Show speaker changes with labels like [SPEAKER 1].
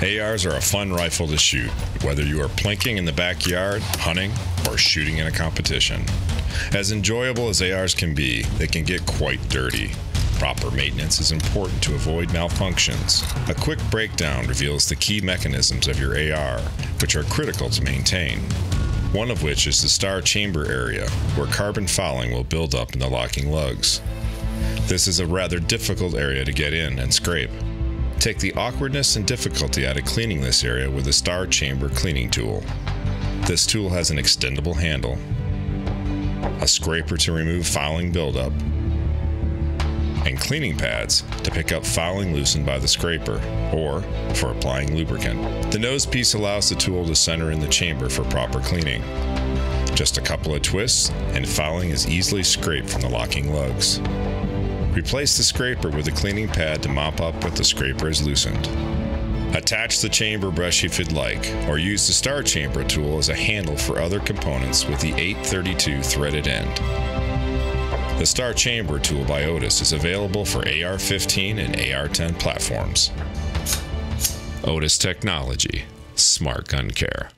[SPEAKER 1] ARs are a fun rifle to shoot, whether you are plinking in the backyard, hunting, or shooting in a competition. As enjoyable as ARs can be, they can get quite dirty. Proper maintenance is important to avoid malfunctions. A quick breakdown reveals the key mechanisms of your AR, which are critical to maintain. One of which is the star chamber area, where carbon fouling will build up in the locking lugs. This is a rather difficult area to get in and scrape. Take the awkwardness and difficulty out of cleaning this area with a Star Chamber cleaning tool. This tool has an extendable handle, a scraper to remove fouling buildup, and cleaning pads to pick up fouling loosened by the scraper or for applying lubricant. The nose piece allows the tool to center in the chamber for proper cleaning. Just a couple of twists and fouling is easily scraped from the locking lugs. Replace the scraper with a cleaning pad to mop up what the scraper has loosened. Attach the chamber brush if you'd like, or use the Star Chamber tool as a handle for other components with the 832 threaded end. The Star Chamber tool by Otis is available for AR 15 and AR 10 platforms. Otis Technology, Smart Gun Care.